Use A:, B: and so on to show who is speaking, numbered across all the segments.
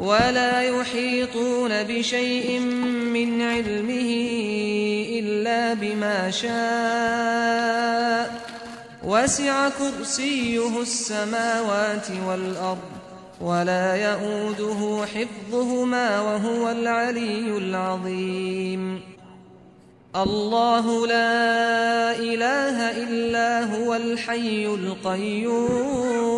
A: ولا يحيطون بشيء من علمه إلا بما شاء. وسع كرسيه السماوات والأرض ولا يؤوده حفظهما وهو العلي العظيم. الله لا إله إلا هو الحي القيوم.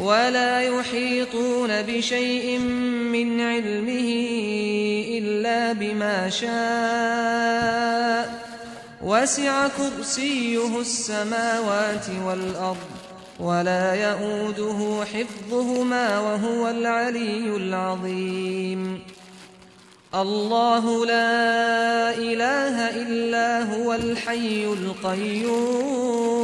A: ولا يحيطون بشيء من علمه إلا بما شاء. وسع كرسيه السماوات والأرض ولا يؤوده حفظهما وهو العلي العظيم. الله لا إله إلا هو الحي القيوم.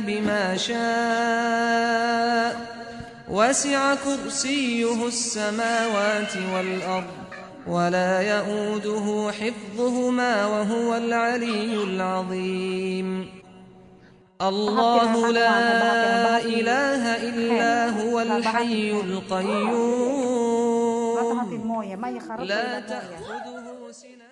A: بما شاء وسع كرسيه السماوات والأرض ولا يئوده حفظهما وهو العلي العظيم. الله لا إله إلا هو الحي القيوم. لا تأخذه سنة